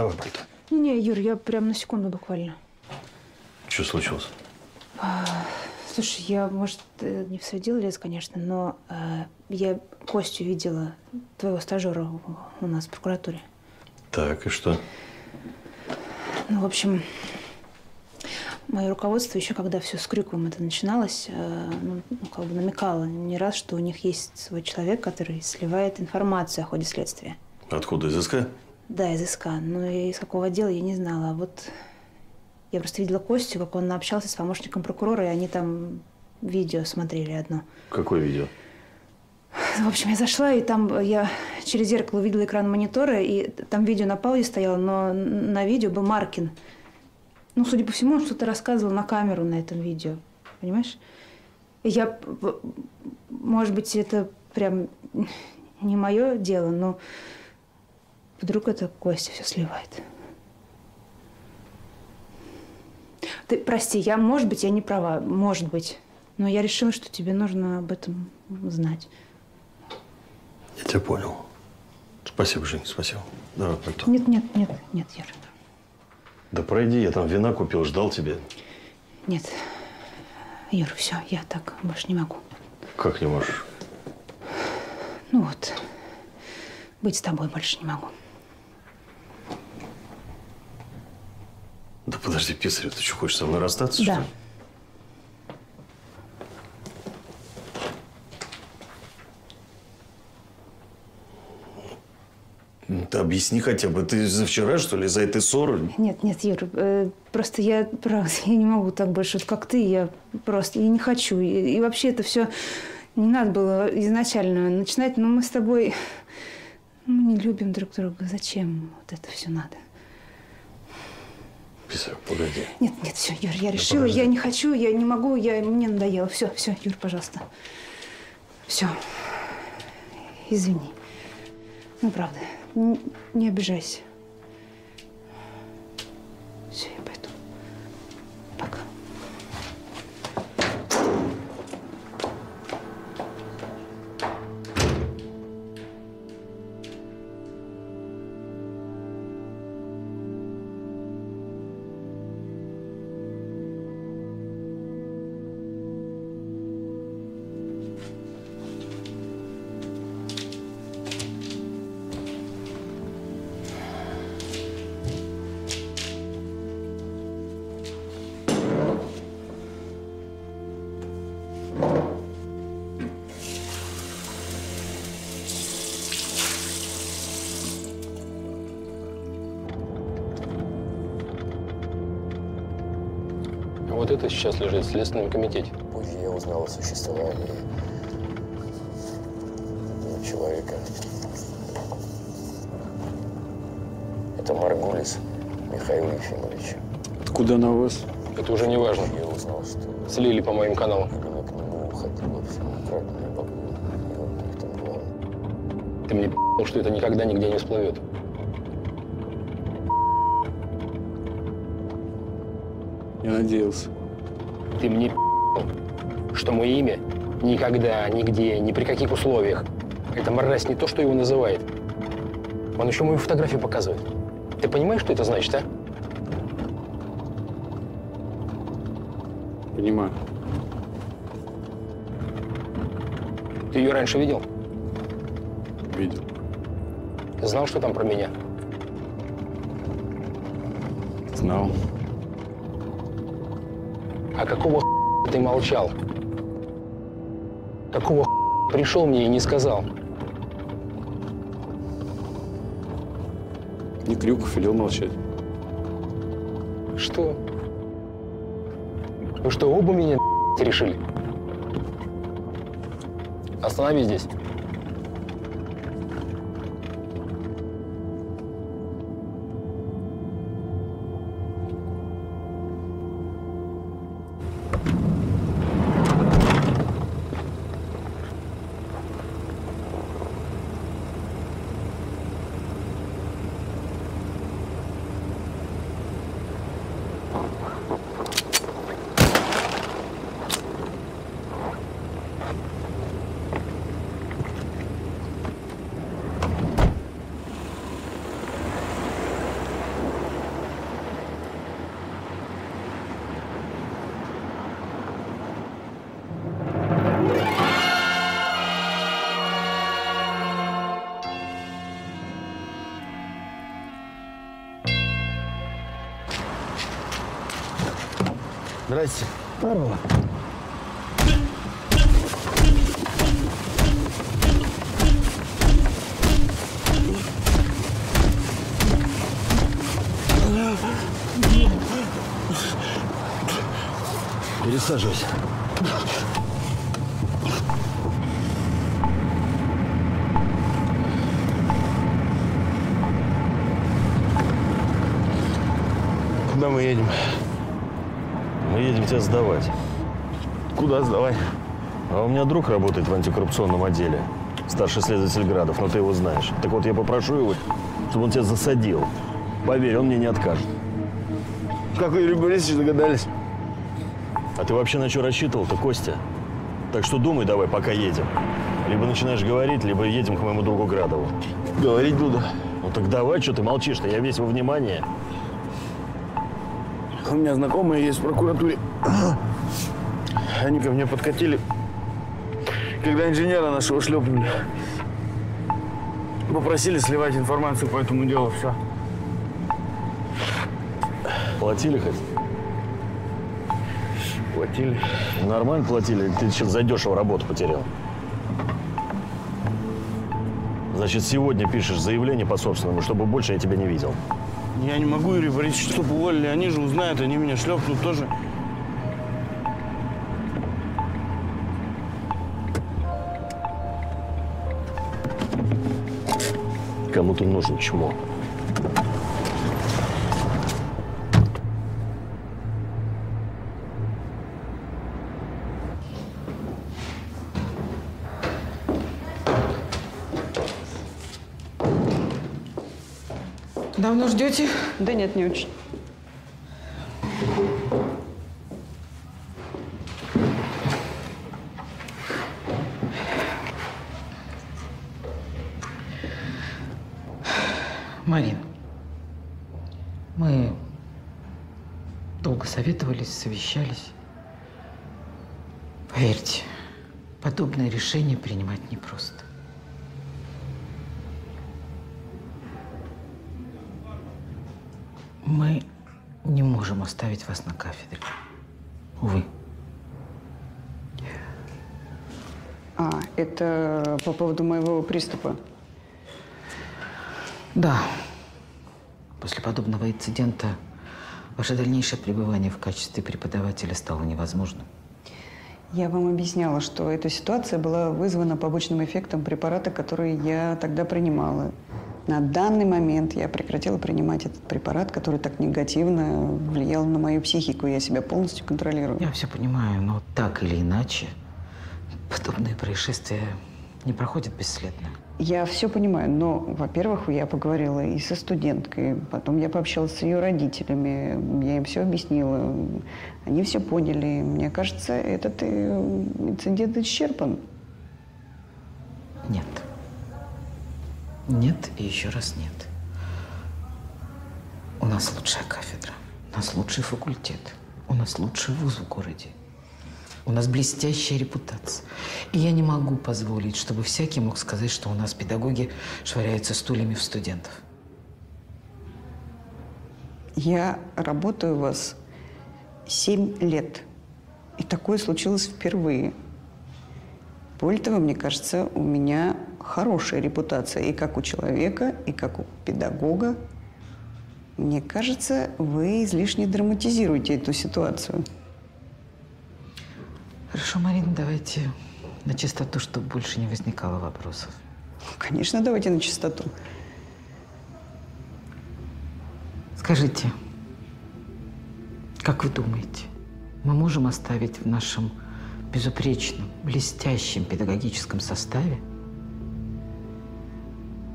Давай пальто. Не-не, Юр, я прям на секунду буквально. Что случилось? Слушай, я, может, э, не в свое дело лез, конечно, но э, я Костю видела, твоего стажера у- у нас в прокуратуре. Так, и что? Ну, в общем, мое руководство еще, когда все с Крюковым это начиналось, э, ну, ну, как бы намекало не раз, что у них есть свой человек, который сливает информацию о ходе следствия. Откуда из СК? Да, из СК, но из какого отдела я не знала. А вот я просто видела Костю, как он общался с помощником прокурора, и они там видео смотрели одно. Какое видео? В общем, я зашла, и там я через зеркало увидела экран монитора, и там видео на паузе стояло, но на видео был Маркин. Ну, судя по всему, он что-то рассказывал на камеру на этом видео. Понимаешь? Я, может быть, это прям не мое дело, но вдруг это Костя все сливает. Ты прости, я, может быть, я не права, может быть. Но я решила, что тебе нужно об этом знать. Я тебя понял. Спасибо, Жень, спасибо. Давай пальто. Нет, нет, нет, нет, Юр. Да пройди, я там вина купил, ждал тебя. Нет. Юр, все, я так больше не могу. Как не можешь? Ну вот, быть с тобой больше не могу. Подожди, писарь, ты что, хочешь со мной расстаться, Да. что ли? Ну, Ты объясни хотя бы, ты за вчера, что ли, за этой ссоры? Нет, нет, Юр, э, просто я, правда, я не могу так больше, вот как ты, я просто, я не хочу. И, и вообще это все не надо было изначально начинать, но мы с тобой, мы не любим друг друга. Зачем вот это все надо? Писарь, погоди. Нет, нет, все, Юр, я решила, подожди. я не хочу, я не могу, я, мне надоело. Все, все, Юр, пожалуйста. Все. Извини. Ну, правда, н- не обижайся. Все, я пойду. Сейчас лежит в Следственном комитете. Позже я узнал о существовании этого человека. Это Маргулис Михаил Ефимович. Откуда она у вас? Это уже не важно. Я узнал, что Слили по моим каналам. именно к нему уходило все украденное бабло. И он в этом главный. Ты мне п***л, что это никогда нигде не всплывет. Я надеялся. Ты мне что мое имя никогда, нигде, ни при каких условиях. Эта мразь не то, что его называет. Он еще мою фотографию показывает. Ты понимаешь, что это значит, а? Понимаю. Ты ее раньше видел? Видел. Знал, что там про меня? Знал. А какого ты молчал? Какого пришел мне и не сказал? Не Крюков велел молчать. Что? Вы что, оба меня решили? Останови здесь. Здрасте. Пересаживайся. Куда мы едем? Тебя сдавать. Куда сдавай? А у меня друг работает в антикоррупционном отделе. Старший следователь Градов, но ты его знаешь. Так вот, я попрошу его, чтобы он тебя засадил. Поверь, он мне не откажет. Как вы, Юрий Борисович, догадались? А ты вообще на что рассчитывал-то, Костя? Так что думай давай, пока едем. Либо начинаешь говорить, либо едем к моему другу Градову. Говорить буду. Ну так давай, что ты молчишь-то? Я весь во внимание. У меня знакомые есть в прокуратуре. Они ко мне подкатили, когда инженера нашего шлепнули. Попросили сливать информацию по этому делу. Все. Платили хоть? Платили. Нормально платили? Или ты сейчас задешево работу потерял? Значит, сегодня пишешь заявление по собственному, чтобы больше я тебя не видел. Я не могу, Юрий Борисович, чтобы уволили. Они же узнают, они меня шлепнут тоже. Кому ты нужен, чмо? Ждете? Да нет, не очень. Марин, мы долго советовались, совещались. Поверьте, подобное решение принимать непросто. Мы не можем оставить вас на кафедре. Увы. А, это по поводу моего приступа. Да. После подобного инцидента ваше дальнейшее пребывание в качестве преподавателя стало невозможным. Я вам объясняла, что эта ситуация была вызвана побочным эффектом препарата, который я тогда принимала. На данный момент я прекратила принимать этот препарат, который так негативно влиял на мою психику. Я себя полностью контролирую. Я все понимаю, но так или иначе, подобные происшествия не проходят бесследно. Я все понимаю, но, во-первых, я поговорила и со студенткой, потом я пообщалась с ее родителями, я им все объяснила, они все поняли. Мне кажется, этот э, инцидент исчерпан. Нет. Нет и еще раз нет. У нас лучшая кафедра, у нас лучший факультет, у нас лучший вуз в городе. У нас блестящая репутация. И я не могу позволить, чтобы всякий мог сказать, что у нас педагоги швыряются стульями в студентов. Я работаю у вас семь лет. И такое случилось впервые. Более того, мне кажется, у меня хорошая репутация и как у человека, и как у педагога. Мне кажется, вы излишне драматизируете эту ситуацию. Хорошо, Марина, давайте на чистоту, чтобы больше не возникало вопросов. Конечно, давайте на чистоту. Скажите, как вы думаете, мы можем оставить в нашем безупречном, блестящем педагогическом составе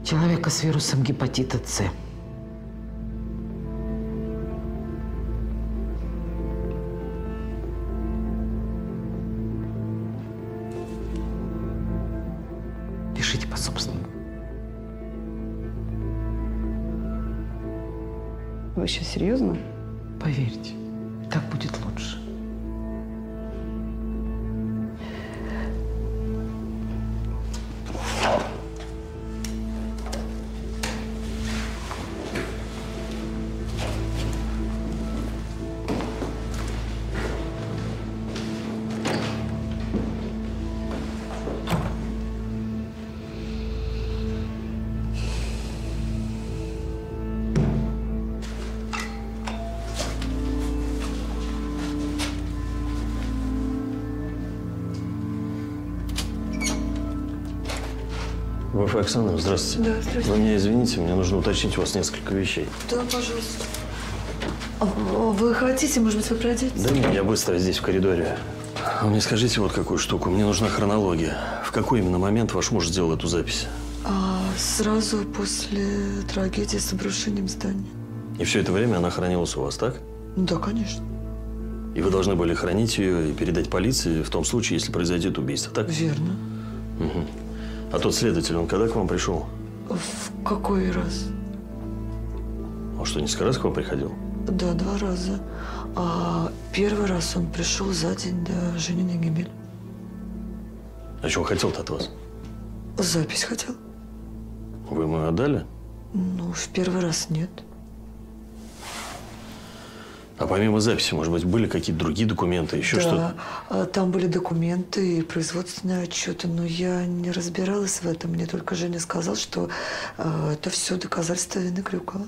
человека с вирусом гепатита С? Пишите по собственному. Вы сейчас серьезно? Поверьте, так будет Оксана, здравствуйте. Да, здравствуйте. Вы меня извините, мне нужно уточнить у вас несколько вещей. Да, пожалуйста. А Вы хотите, может быть, вы пройдете? Да нет, я быстро здесь, в коридоре. Вы мне скажите вот какую штуку. Мне нужна хронология. В какой именно момент ваш муж сделал эту запись? А, сразу после трагедии с обрушением здания. И все это время она хранилась у вас, так? Да, конечно. И вы должны были хранить ее и передать полиции в том случае, если произойдет убийство, так? Верно. Мгм. А тот следователь, он когда к вам пришел? В какой раз? Он что, несколько раз к вам приходил? Да, два раза. А первый раз он пришел за день до Жениной гибели. А чего хотел-то от вас? Запись хотел? Вы ему отдали? Ну, в первый раз нет. А помимо записи, может быть, были какие-то другие документы, еще да, что-то? а, там были документы и производственные отчеты, но я не разбиралась в этом. Мне только Женя сказал, что а, это все доказательства вины Крюкова.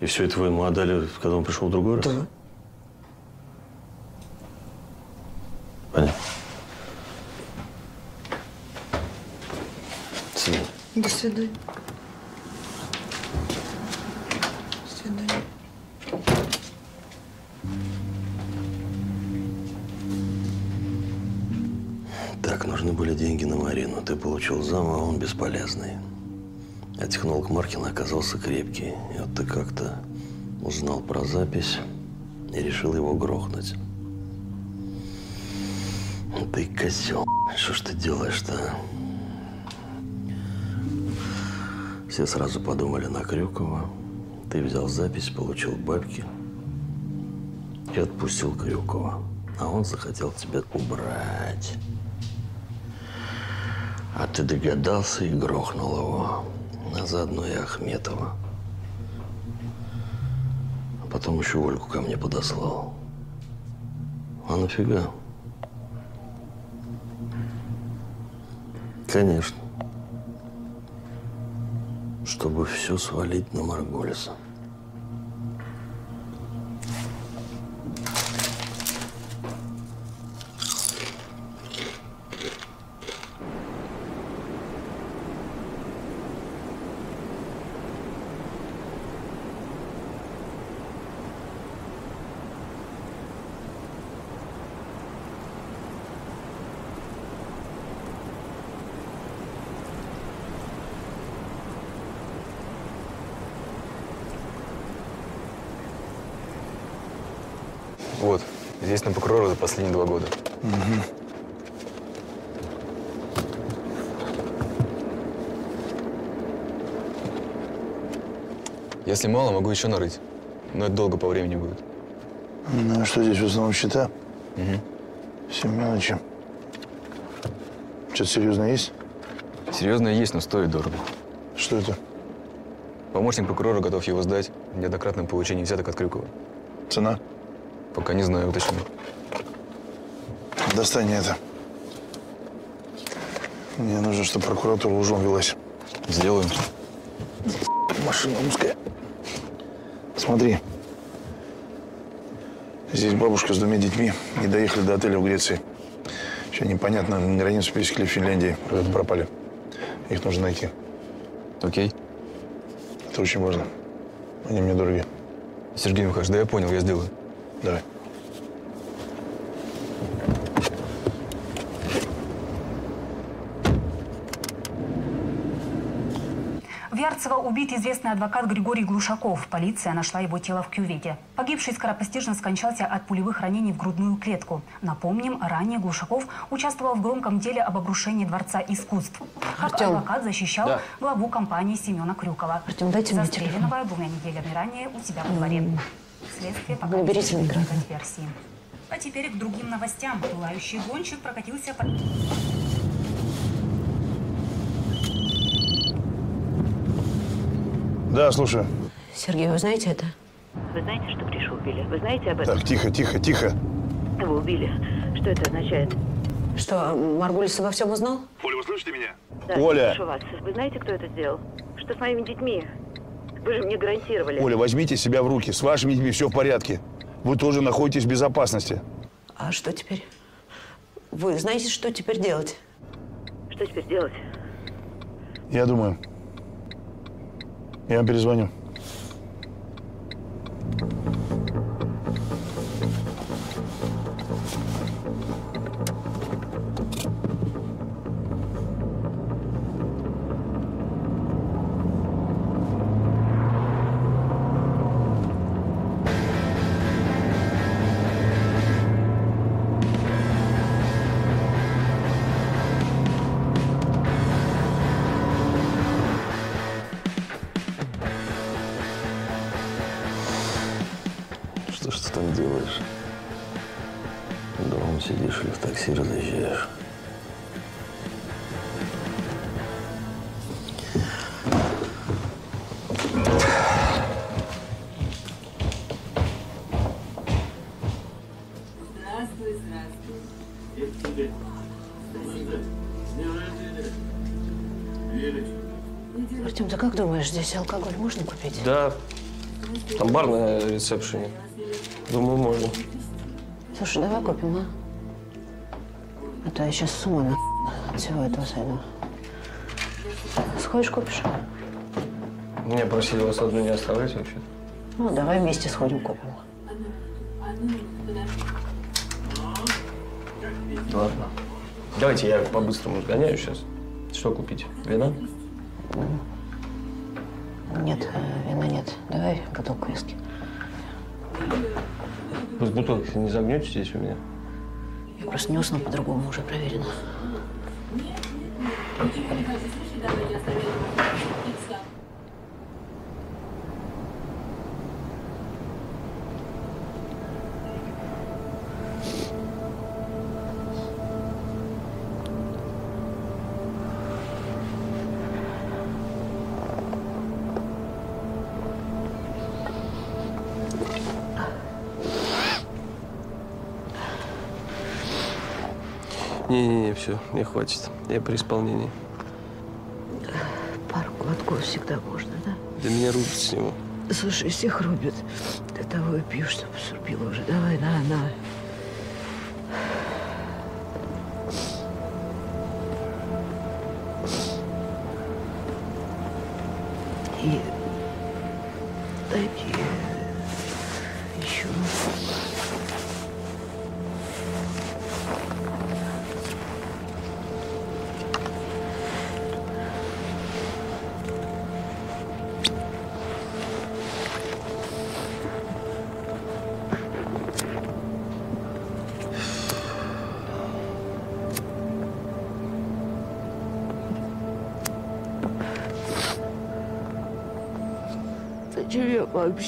И все это вы ему отдали, когда он пришел в другой раз? Да. Понятно. До свидания. До свидания. Нужны были деньги на Марину. Ты получил зам, а он бесполезный. А технолог Маркин оказался крепкий. И вот ты как-то узнал про запись и решил его грохнуть. Ну Ты козел. Что ж ты делаешь-то? Все сразу подумали на Крюкова. Ты взял запись, получил бабки и отпустил Крюкова. А он захотел тебя убрать. А ты догадался и грохнул его. А заодно и Ахметова. А потом еще Ольгу ко мне подослал. А нафига? Конечно. Чтобы все свалить на Марголиса. Вот, здесь на прокурора за последние два года. Если мало, могу еще нарыть. Но это долго по времени будет. Ну, а что здесь в основном счета? Все мелочи. Что-то серьезное есть? Серьезное есть, но стоит дорого. Что это? Помощник прокурора готов его сдать в неоднократном получении взяток от Крюкова. Цена? Пока не знаю, уточню. Достань это. Мне нужно, чтобы прокуратура ужом велась. Сделаю. Машина узкая. Смотри. Здесь бабушка с двумя детьми не доехали до отеля в Греции. Еще непонятно, на границу пересекли в Финляндии. Пропали. Их нужно найти. Окей. Это очень важно. Они мне дороги. Сергей Михайлович, да я понял, я сделаю. Давай. В Ярцево убит известный адвокат Григорий Глушаков. Полиция нашла его тело в кювете. Погибший скоропостижно скончался от пулевых ранений в грудную клетку. Напомним, ранее Глушаков участвовал в громком деле об обрушении Дворца искусств. Как Артем. адвокат защищал Да. главу компании Семена Крюкова. Артем, дайте мне Застреленного двумя неделями ранее у себя во дворе. Следствие пока Вы не версии. А теперь к другим новостям. Пылающий гонщик прокатился по... Да, слушаю. Сергей, вы знаете это? Вы знаете, что Гришу убили? Вы знаете об этом? Так, тихо, тихо, тихо. Его убили. Что это означает? Что, Маргулис обо всем узнал? Оля, вы слышите меня? Да, Оля! слышу вас. Вы знаете, кто это сделал? Что с моими детьми? Вы же мне гарантировали. Оля, возьмите себя в руки. С вашими детьми все в порядке. Вы тоже находитесь в безопасности. А что теперь? Вы знаете, что теперь делать? Что теперь делать? Я думаю. Я перезвоню. Думаешь, здесь алкоголь можно купить? Да, там бар на ресепшене. Думаю, можно. Слушай, давай купим, а? А то я сейчас с ума на- от всего этого сойду. Сходишь, купишь? Меня просили вас одну не оставлять вообще. Ну, давай вместе сходим, купим. Ладно. Давайте я по-быстрому сгоняю сейчас. Что купить? Вина? Не загнете здесь у меня? Я просто не усну по-другому, уже проверено. Не-не-не, все, мне хватит. Я при исполнении. Пару глотков всегда можно, да? Да меня рубит с него. Слушай, всех рубят. До того и пью, чтобы сурбило уже. Давай, на, на.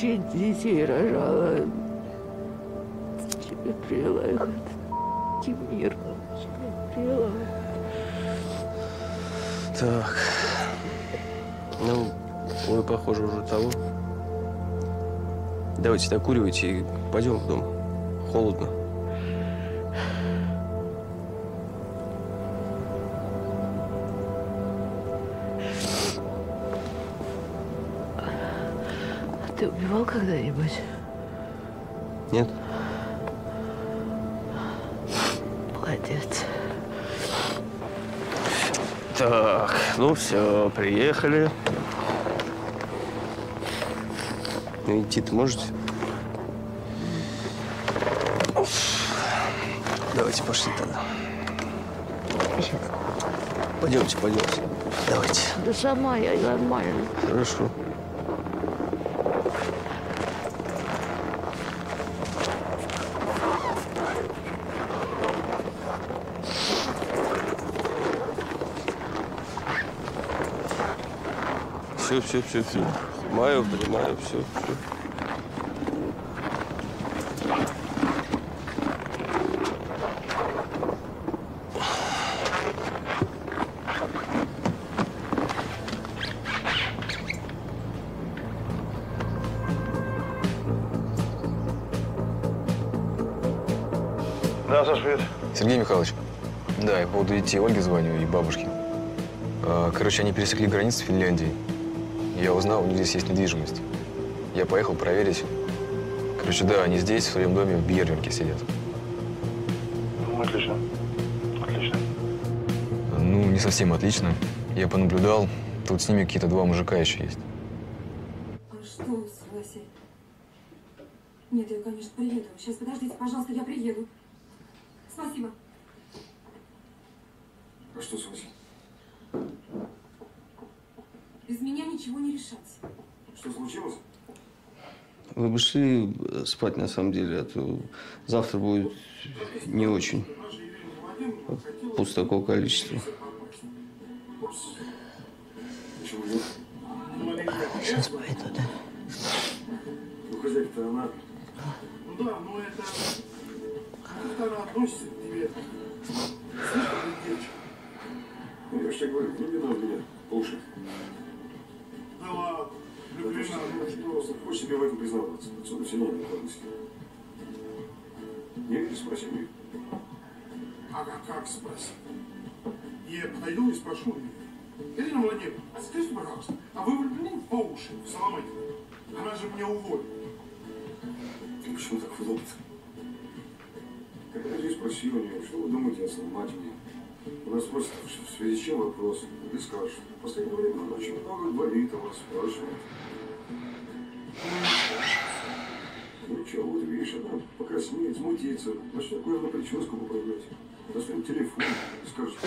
Вообще детей рожала? В этот мир? Так. Ну, вы, похоже, уже того. Давайте докуривайте и пойдем в дом. Холодно. Убивал когда-нибудь? Нет? Молодец. Так, ну все, приехали. Ну, идти-то можете? Давайте пошли тогда. Пойдемте, пойдемте. Давайте. Да сама я нормально. Хорошо. Все, все, все, все. Маю, понимаю, все, все. Да, Саш, привет. Сергей Михайлович, да, я по поводу детей Ольге звоню и бабушке. А, Короче, они пересекли границу с Финляндией. Я узнал, у них здесь есть недвижимость. Я поехал проверить. Короче, да, они здесь, в своем доме, в Бьервинке сидят. Отлично. Отлично. Ну, не совсем отлично. Я понаблюдал. вот с ними какие-то два мужика еще есть. А что с Васей? Нет, я, конечно, приеду. Сейчас, подождите, пожалуйста, я приеду. Спасибо. А что с Васей? Без меня ничего не решать. Что случилось? Вы бы шли спать на самом деле, а то завтра будет не очень. После такого количества. Сейчас пойду, да. Ну, хозяйка-то она... Ну да, но это... Как она относится к тебе? Девочка. Ну, я же тебе говорю, влюблена в меня по. Да ладно. Ну что, хочешь себе в этом признаваться? Отсюда все равно накладывайся. Не веришь, спроси меня. А как, как спросить? Я подойду и спрошу ее. Ирина Владимировна, скажите, пожалуйста, а вы влюблены по уши в Соломатину? Она же меня уволит. Ты почему так выдумал? Когда я спроси у нее, что вы думаете о Соломатине? Она спросит, в связи с чем вопрос. Ты скажешь, в последнее время она очень много говорит о вас, спрашивает. Ну что, вот видишь, она покраснеет, смутится, начнет наверное, прическу поправлять. Достанет телефон и скажет,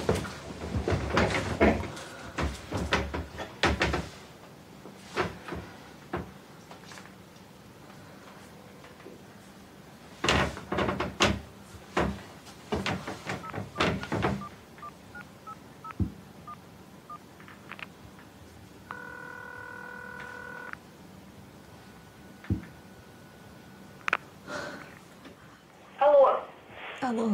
Алло. Алло.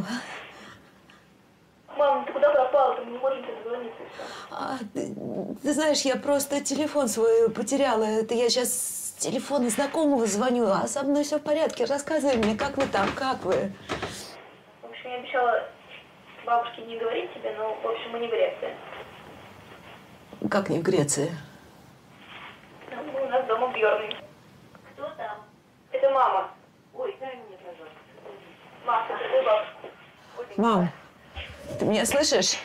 Мам, ты куда пропала? Ты не можем тебе дозвониться. и. А, ты, ты знаешь, я просто телефон свой потеряла. Это я сейчас с телефона знакомого звоню, а со мной все в порядке. Рассказывай мне, как вы там, как вы? В общем, я обещала бабушке не говорить тебе, но, в общем, мы не в Греции. Как не в Греции? Там мы у нас дома в Бьорне. Кто там? Это мама. Ой, дай мне, пожалуйста. Мама, это бабушка. Мам, ты меня слышишь?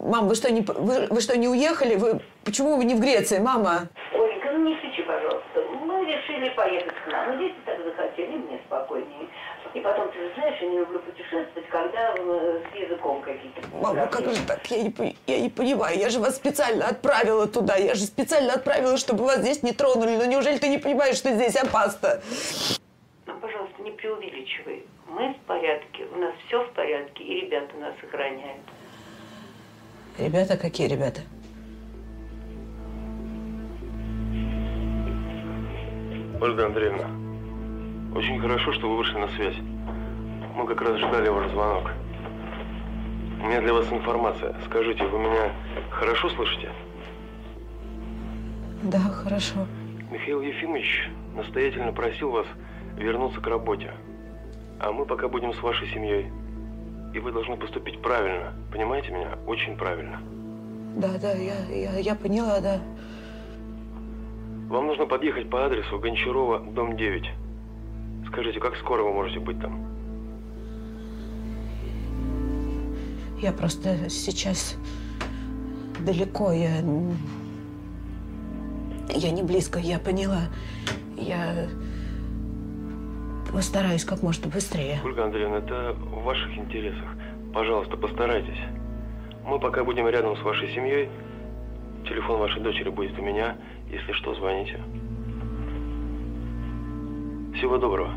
Мам, вы что, не, вы, вы что, не уехали? Вы, почему вы не в Греции, мама? Оленька, ну не кричи, пожалуйста. Мы решили поехать к нам. Ну, дети так захотели, мне спокойнее. И потом, ты же знаешь, я не люблю путешествовать, когда э, с языком какие-то Мама, как же так? Я не, я не понимаю. Я же вас специально отправила туда. Я же специально отправила, чтобы вас здесь не тронули. Но неужели ты не понимаешь, что здесь опасно? Не преувеличивай. Мы в порядке, у нас все в порядке, и ребята нас охраняют. Ребята, какие ребята? Ольга Андреевна, очень хорошо, что вы вышли на связь. Мы как раз ждали ваш звонок. У меня для вас информация. Скажите, вы меня хорошо слышите? Да, хорошо. Михаил Ефимович настоятельно просил вас вернуться к работе. А мы пока будем с вашей семьей. И вы должны поступить правильно. Понимаете меня? Очень правильно. Да, да, я, я, я поняла, да. Вам нужно подъехать по адресу Гончарова, дом 9. Скажите, как скоро вы можете быть там? Я просто сейчас далеко, я... Я не близко, я поняла. Я постараюсь как можно быстрее. Ольга Андреевна, это в ваших интересах. Пожалуйста, постарайтесь. Мы пока будем рядом с вашей семьей. Телефон вашей дочери будет у меня. Если что, звоните. Всего доброго.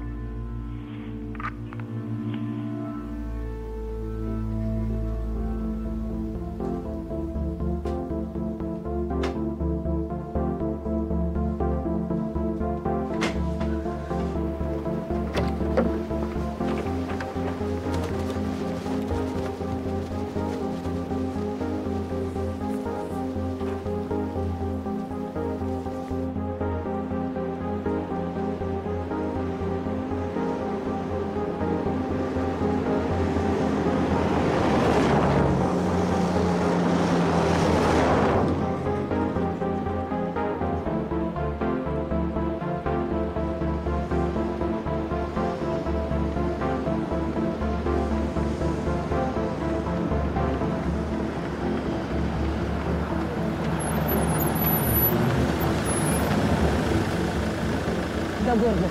До города.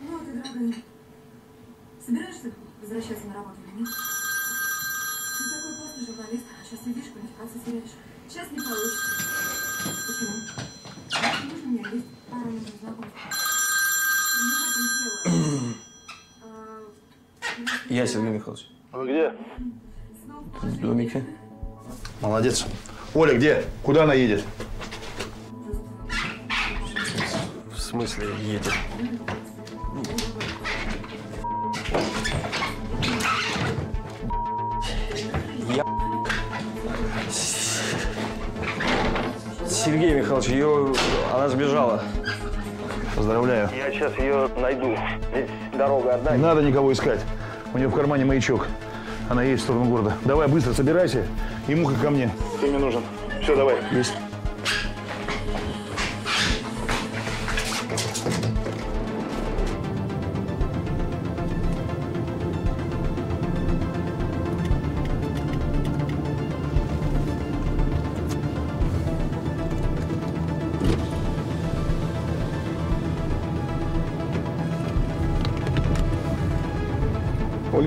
Ну, а ты, дорогая, собираешься возвращаться на работу или нет? Ты такой классный журналист, а сейчас сидишь, квалификацию теряешь. Сейчас не получится. Почему? Потому что у меня есть пара нужных знакомств. Не в этом дело. А, Я Сергей Михайлович. Вы где? В домике. Молодец. Оля где? Куда она едет? В смысле едет? Я... Сергей Михайлович, ее... Она сбежала. Поздравляю. Я сейчас ее найду. Ведь дорога одна. Не надо никого искать. У нее в кармане маячок. Она едет в сторону города. Давай, быстро собирайся и муха ко мне. Ты мне нужен. Все, давай. Есть.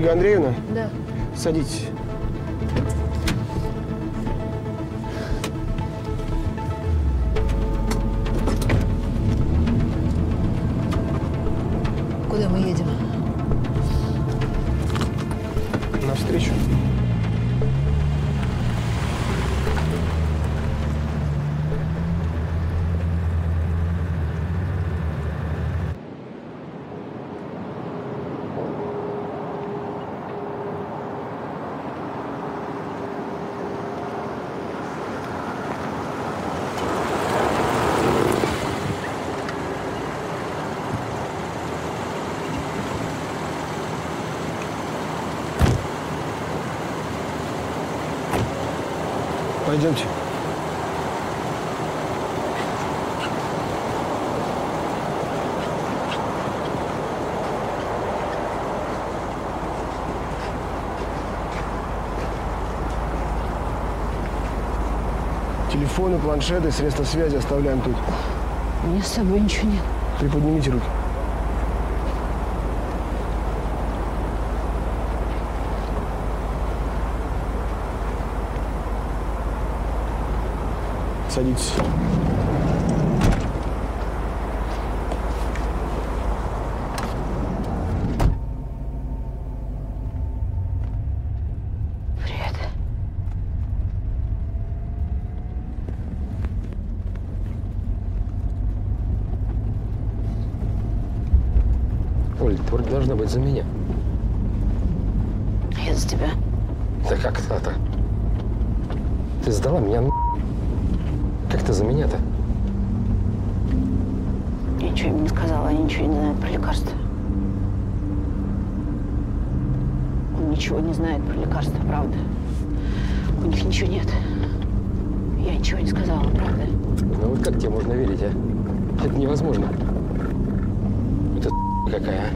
Ольга Андреевна, Да. садитесь. Пойдемте. Телефоны, планшеты, средства связи оставляем тут. У меня с собой ничего нет. Приподнимите руки. Садитесь. Привет. Оль, ты вроде должна быть за меня. Я за тебя. Да как это? Ты сдала меня на... Как ты за меня-то? Я ничего им не сказала, они ничего не знают про лекарства. Он ничего не знает про лекарства, правда. У них ничего нет. Я ничего не сказала, правда. Ну вот как тебе можно верить, а? Это невозможно. Это какая, а?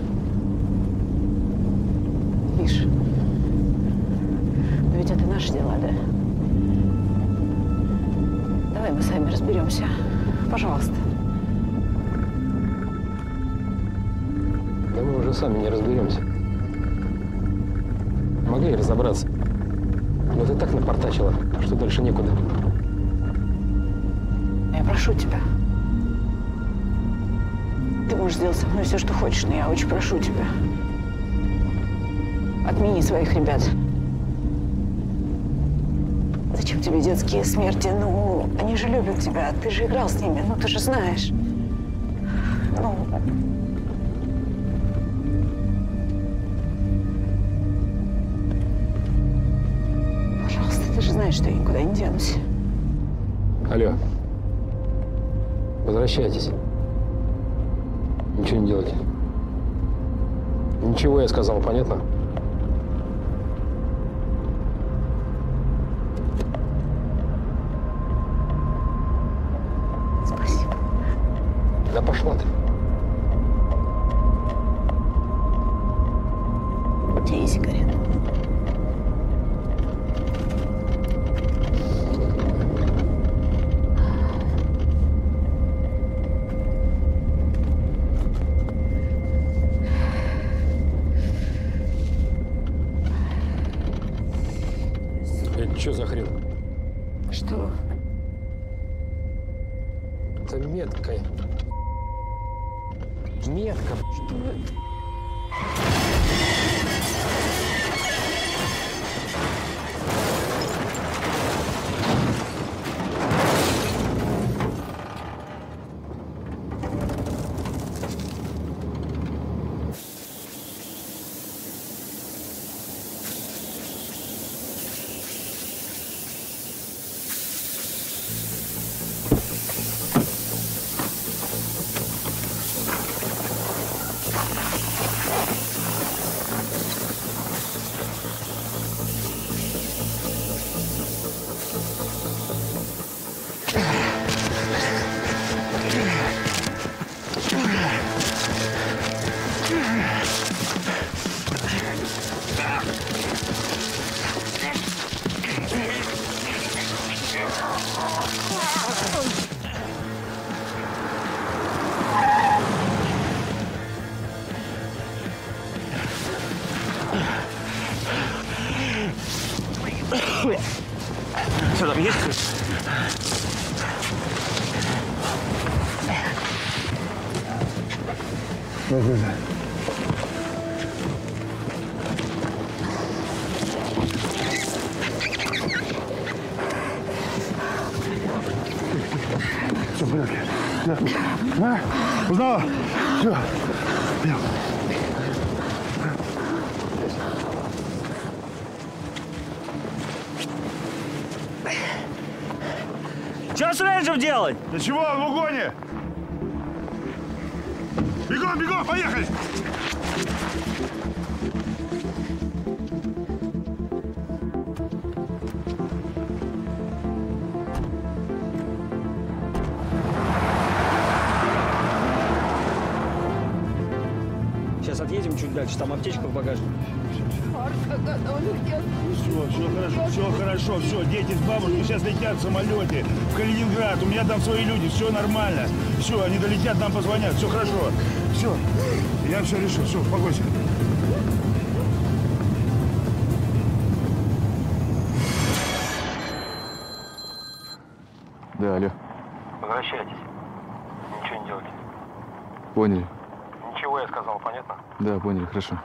Миш, но ведь это наши дела, да? Давай мы сами разберемся. Пожалуйста. Да мы уже сами не разберемся. Могли разобраться. Но ты так напортачила, что дальше некуда. Я прошу тебя. Ты можешь сделать со мной все, что хочешь, но я очень прошу тебя. Отмени своих ребят. Зачем тебе детские смерти? Ну, они же любят тебя. Ты же играл с ними, ну ты же знаешь. Никуда не денусь. Алло. Возвращайтесь. Ничего не делайте. Ничего я сказал, понятно? Узнала? Все. Пойдем. Что с рейнджем делать? Да чего, он в угоне? Бегом, бегом, поехали! Дальше, там аптечка в багажнике. Все, все хорошо, все хорошо, все, дети с бабушкой сейчас летят в самолете в Калининград, у меня там свои люди, все нормально. Все, они долетят, нам позвонят, все хорошо. Все, я все решу, все, успокойся. Да, алло. Возвращайтесь. Ничего не делайте. Поняли. Я сказал, понятно? Да, поняли, хорошо.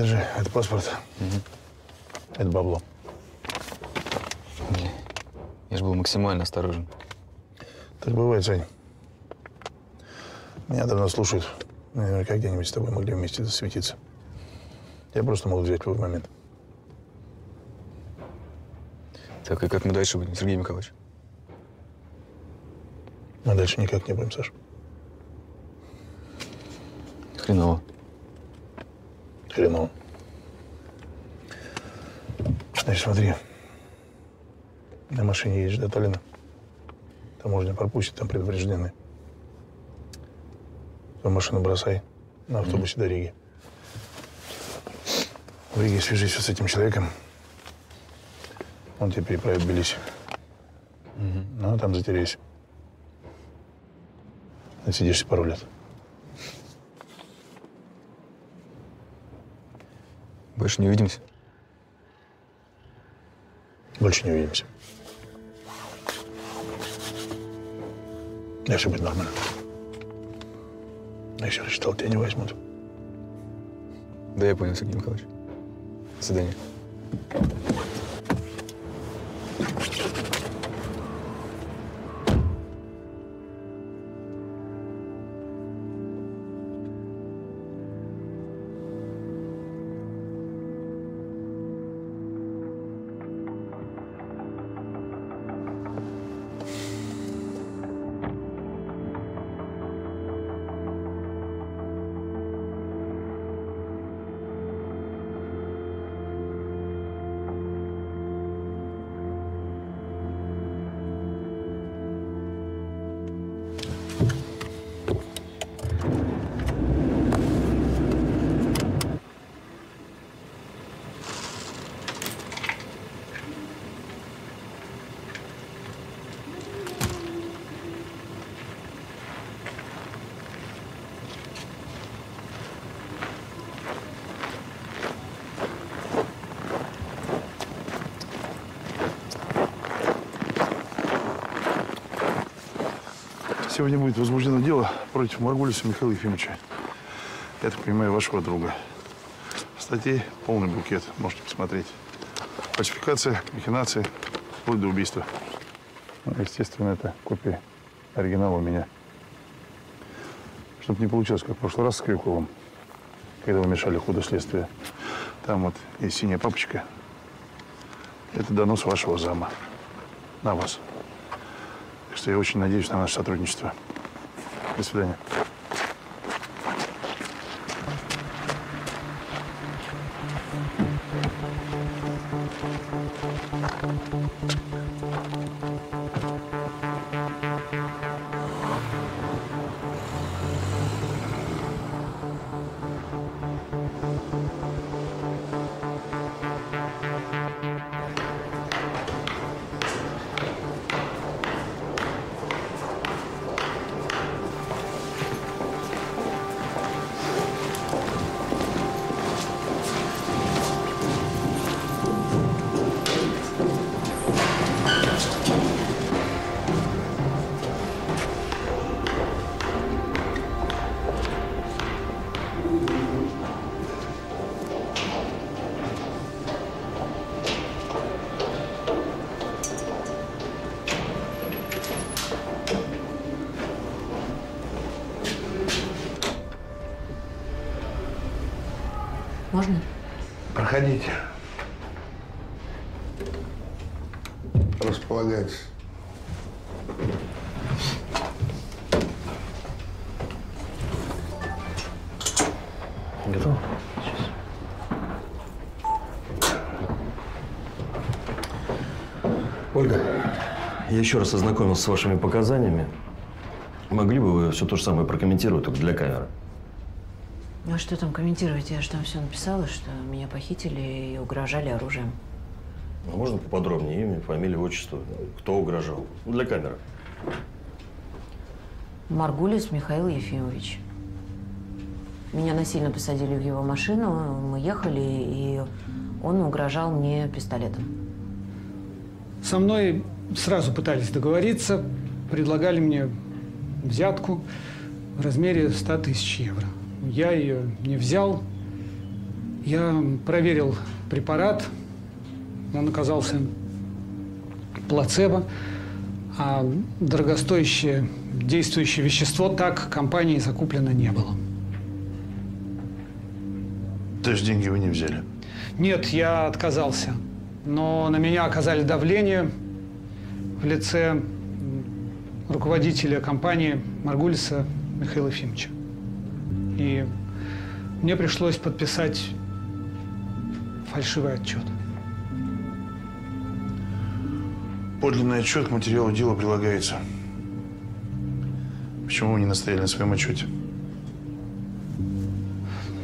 Держи, это паспорт. Это бабло. Я же был максимально осторожен. Так бывает, Сань. Меня давно слушают. Наверняка где-нибудь с тобой могли вместе засветиться. Я просто мог взять в любой момент. Так, и как мы дальше будем, Сергей Михайлович? Мы дальше никак не будем, Саша. Хреново. Хреново. Значит, смотри. На машине едешь до Таллина. Таможня пропустит, там предупреждены. Твою машину бросай на автобусе до Риги. В Риге свяжись с этим человеком. Он тебя переправит в Тбилиси. Ну, а там затеряйся. Отсидишься пару лет. Больше не увидимся? Больше не увидимся. Да, все будет нормально. Я еще рассчитал, тебя не возьмут. Да, я понял, Сергей Николаевич. До свидания. Сегодня будет возбуждено дело против Маргулиса Михаила Ефимовича. Я так понимаю, вашего друга. Статей полный букет, можете посмотреть. Фальсификация, махинации, вплоть до убийства. Ну, естественно, это копия оригинала у меня. Чтобы не получилось, как в прошлый раз с Крюковым, когда вы мешали ходу следствия. Там вот есть синяя папочка. Это донос вашего зама на вас. Что я очень надеюсь на наше сотрудничество. До свидания. Готов? Ольга, я еще раз ознакомился с вашими показаниями. Могли бы вы все то же самое прокомментировать, только для камеры? Ну а что там комментировать? Я же там все написала, что меня похитили и угрожали оружием. А можно поподробнее имя, фамилия, отчество? Кто угрожал? Ну, для камеры. Маргулис Михаил Ефимович. Меня насильно посадили в его машину, мы ехали, и он угрожал мне пистолетом. Со мной сразу пытались договориться, предлагали мне взятку в размере 100 тысяч евро. Я ее не взял. Я проверил препарат. Он оказался плацебо, а дорогостоящее действующее вещество так компании закуплено не было. То есть деньги вы не взяли? Нет, я отказался. Но на меня оказали давление в лице руководителя компании Маргулиса Михаила Ефимовича. И мне пришлось подписать фальшивый отчет. Подлинный отчет к материалу дела прилагается. Почему вы не настояли на своем отчете?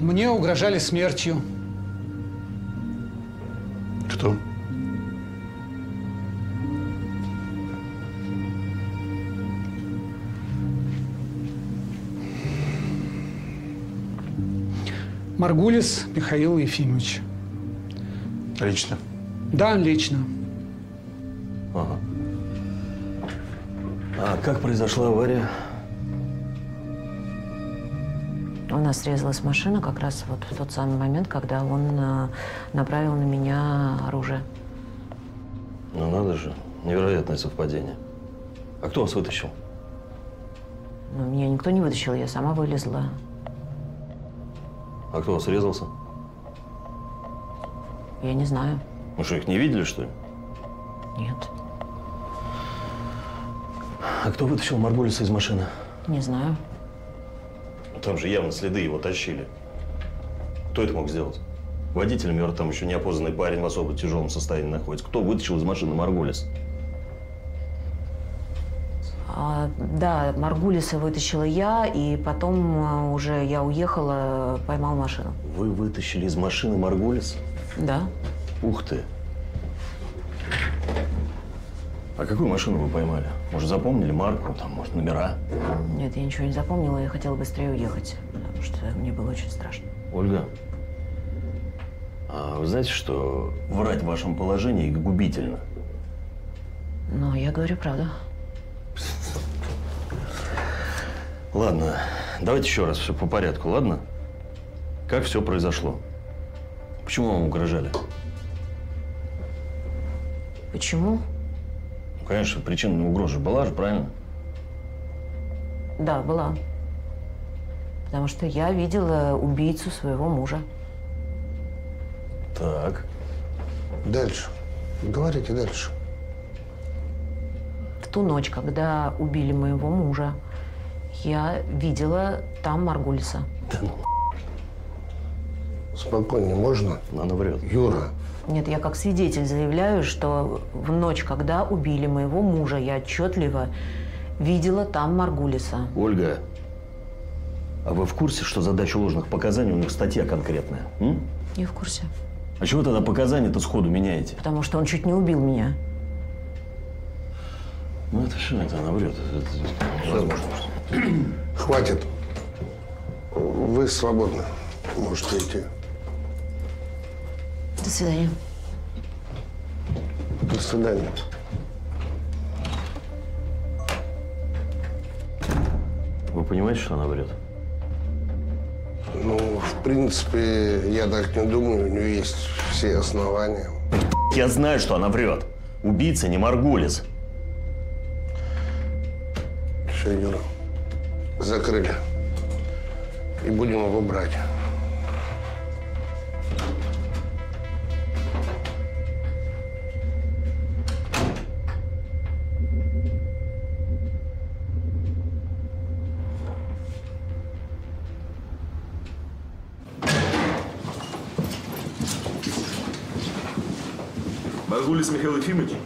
Мне угрожали смертью. Кто? Маргулис Михаил Ефимович. Лично? Да, лично. Ага. А как произошла авария? У нас срезалась машина как раз вот в тот самый момент, когда он э, направил на меня оружие. Ну надо же, невероятное совпадение. А кто вас вытащил? Но меня никто не вытащил, я сама вылезла. А кто вас резался? Я не знаю. Ну что, их не видели, что ли? Нет, А кто вытащил Маргулиса из машины? не знаю. Там же явно следы его тащили. Кто это мог сделать? Водитель мертв, там еще неопознанный парень в особо тяжелом состоянии находится. Кто вытащил из машины Маргулис? А, да, Маргулиса вытащила я, и потом а, уже я уехала, поймал машину. Вы вытащили из машины Маргулис? Да. Ух ты. А какую машину вы поймали? Может, запомнили марку, там, может, номера? Нет, я ничего не запомнила, я хотела быстрее уехать, потому что мне было очень страшно. Ольга, а вы знаете, что врать в вашем положении губительно? Но я говорю правду. Ладно, давайте еще раз все по порядку, ладно? Как все произошло? Почему вам угрожали? Почему? Ну, конечно, причина на угрозу была же, правильно? Да, была. Потому что я видела убийцу своего мужа. Так. Дальше. Говорите дальше. В ту ночь, когда убили моего мужа, я видела там Маргулиса. Спокойнее можно? Она врет. Юра, Нет, я как свидетель заявляю, что в ночь, когда убили моего мужа, я отчетливо видела там Маргулиса. Ольга, а вы в курсе, что задача ложных показаний у них статья конкретная? м? Не в курсе. А чего тогда показания-то сходу меняете? Потому что он чуть не убил меня. Ну это что, это она врет. Это- невозможно. хватит. Вы свободны. Можете идти. До свидания. До свидания. Вы понимаете, что она врет? Ну, в принципе, я так не думаю. У нее есть все основания. Я знаю, что она врет. Убийца не Маргулис. Все, Юра. Закрыли. И будем его брать. Маргулис Михаил Ефимович?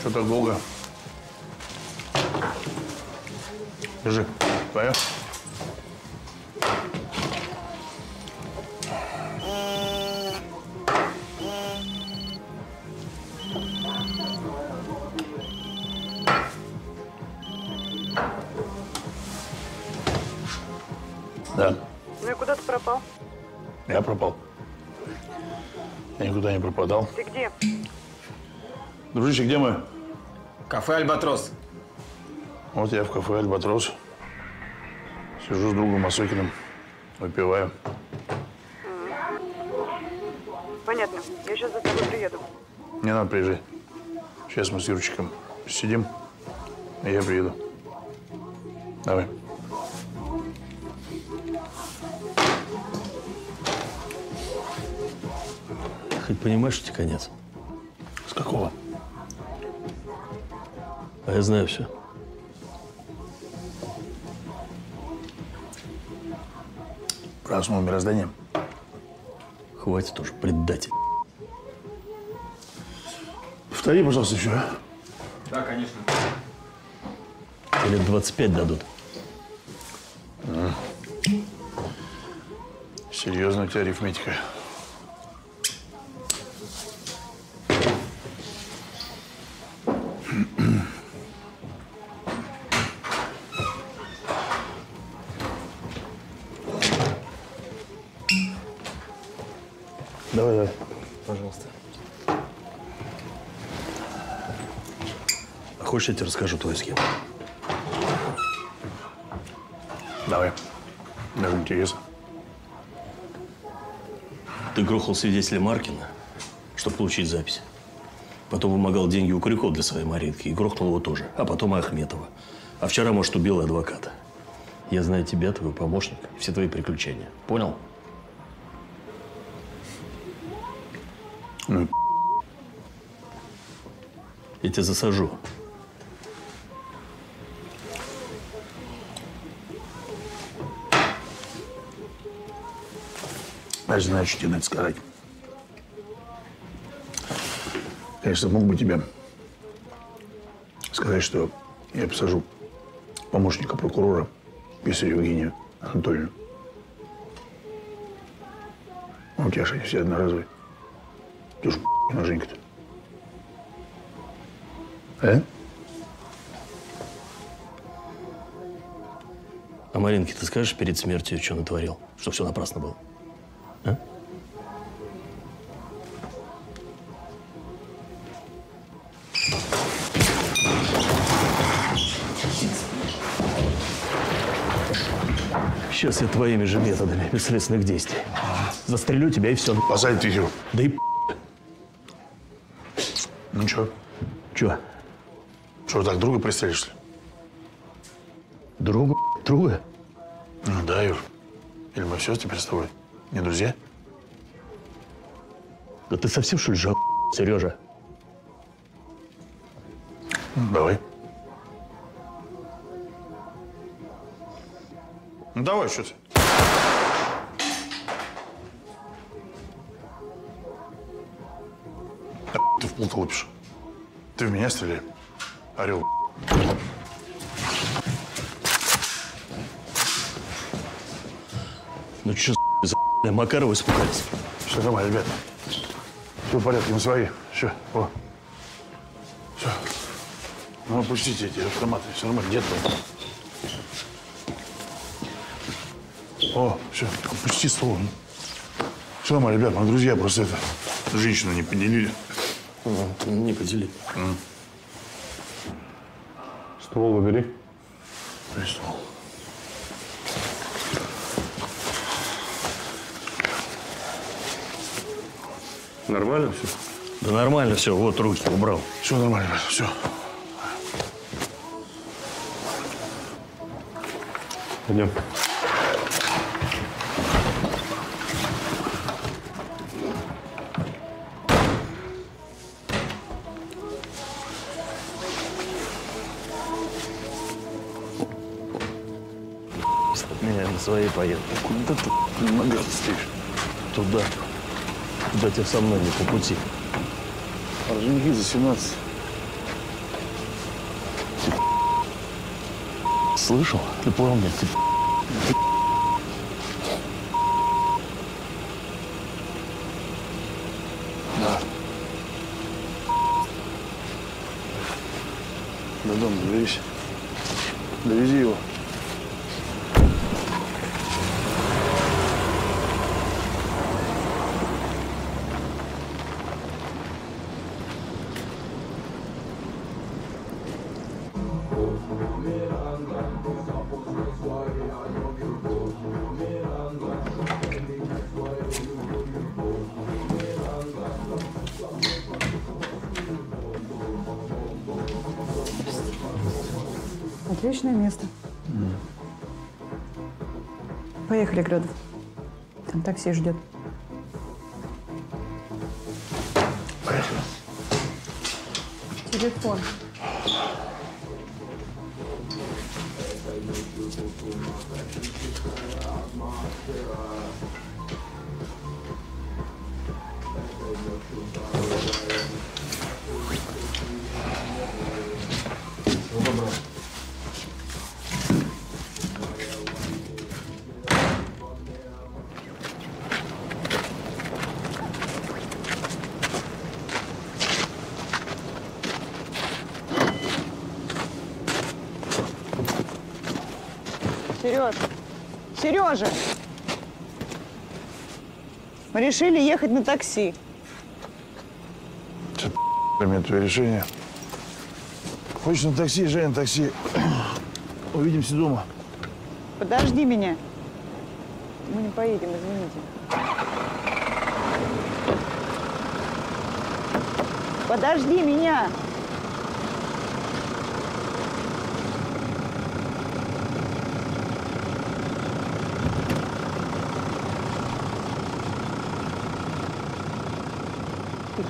Привет. Что так долго? Держи. Твоя? Да, Ну и куда ты пропал? я пропал. Я никуда не пропадал. Ты где? Дружище, где мы? Кафе «Альбатрос». Вот я в кафе «Альбатрос». Сижу с другом Осокиным, выпиваю. Понятно. Я сейчас за тобой приеду. Не надо приезжать. Сейчас мы с Юрчиком сидим, и я приеду. Давай. Хоть понимаешь, что тебе конец? С какого? А я знаю все. Про основу мироздания. Хватит уже, предатель. Повтори, пожалуйста, еще. а? Да, конечно. Тебе лет 25 дадут. М. Серьезная у тебя арифметика. Хочешь, я тебе расскажу твою схему? Давай. Даже интересно. Ты грохал свидетеля Маркина, чтобы получить запись. Потом вымогал деньги у Крюкова для своей Маринки и грохнул его тоже. А потом и Ахметова. А вчера, может, убил и адвоката. Я знаю тебя, твоего помощника, все твои приключения. Понял? Ну, Я тебя засажу. Что тебе надо сказать. Конечно, мог бы тебе сказать, что я посажу помощника прокурора Писареву Евгению Анатольевну. А у тебя же они все одноразовые. Ты же на Женька-то. А? А Маринке ты скажешь перед смертью, что натворил? Что все напрасно было? Сейчас я твоими же методами бесследственных действий. Застрелю тебя и все. Посадят Вихеру. Да и Ну что? Че? Что, так друга пристрелишь, что ли? Друга? Друга? Ну да, Юр. Или мы все теперь с тобой? Не друзья? Да ты совсем, что ли, жал, Сережа? Ну, Давай. Ну давай, что ты? Ты в пол лупишь. Ты в меня стреляй. Орел. Ну что за Макарова испугались? Все нормально, ребят. Все в порядке, мы свои. Все, о. Все. Ну, опустите эти автоматы. Все нормально, дед твой. О, все, опусти ствол. Все нормально, ребят, мы друзья, просто это, женщину не поделили. Не поделили. Ствол выбери. Бери ствол. Нормально все? Да нормально все, вот руки убрал. Все нормально, все. Пойдем. Своей поеду. Куда ты ногах стоишь? Туда. Куда тебе со мной не по пути. Орджоникидзе за 17. Слышал? Ты понял меня? Ты Да. До дома доберись. Отличное место. Поехали, Градов. Там такси ждет. Телефон. Решили ехать на такси. Примет твое решение. Хочешь на такси, езжай на такси. Увидимся дома. Подожди меня. Мы не поедем, извините. Подожди меня.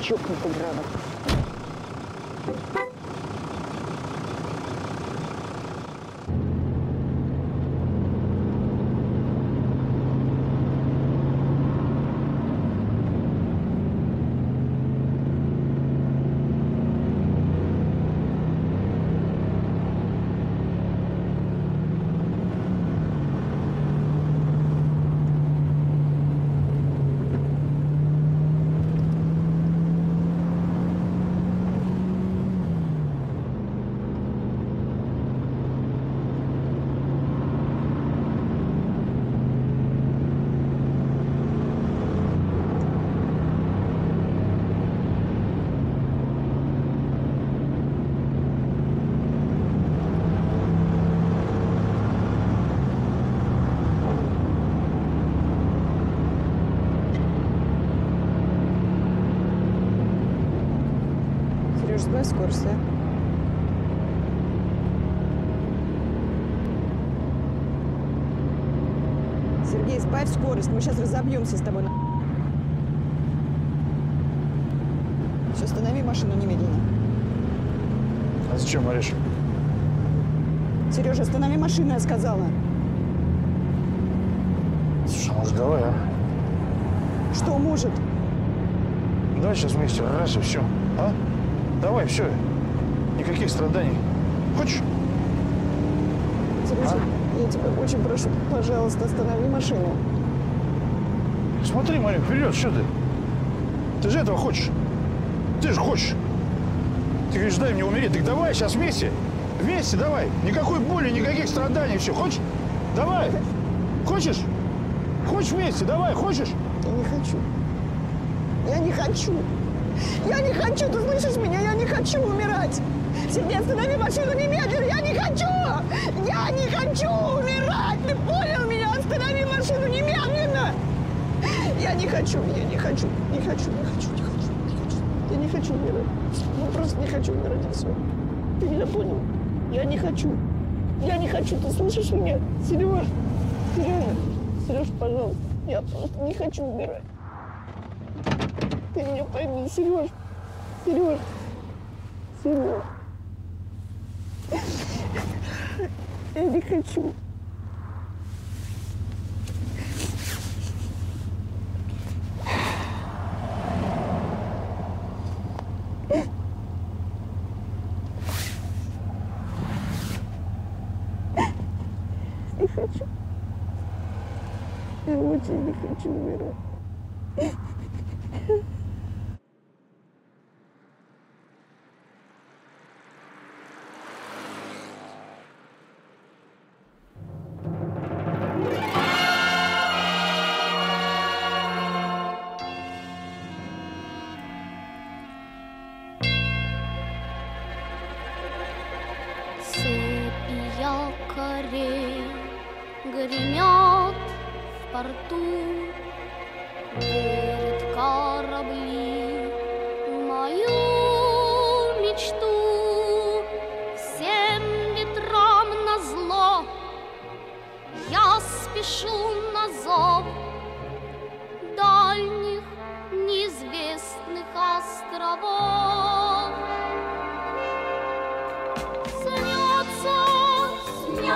Чокнутый, Градов. Сереж, сбавь скорость, а? Сергей, сбавь скорость, мы сейчас разобьемся с тобой. на- Все, останови машину немедленно. А зачем, Мариш? Сережа, останови машину, я сказала. Слушай, может, давай, а? Что может? Давай сейчас вместе, раз и все. А? Давай, все. Никаких страданий. Хочешь? Сережа, я тебя очень прошу, пожалуйста, останови машину. Смотри, Марин, вперед, что ты? Ты же этого хочешь? Ты же хочешь. Ты говоришь, дай мне умереть. Так давай, сейчас вместе. Вместе давай. Никакой боли, никаких страданий, все. Хочешь? Давай. Хочешь? Хочешь вместе? Давай, хочешь? Я не хочу. Я не хочу. Я не хочу, ты слышишь меня? Я не хочу умирать. Сергей, останови машину немедленно. Я не хочу. Я не хочу умирать. Ты? Останови машину немедленно. Я не хочу, я не хочу, не хочу, не хочу, не хочу, не хочу. Я не хочу умирать. Я просто не хочу умирать, и все. Ты меня понял? Я не хочу. Я не хочу, ты слышишь меня? Сереж, Сережа, Сереж, пожалуйста. Я просто не хочу умирать. Ты меня пойми, Сереж. Сереж. Сереж. Я не хочу. Очень не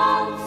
Oh.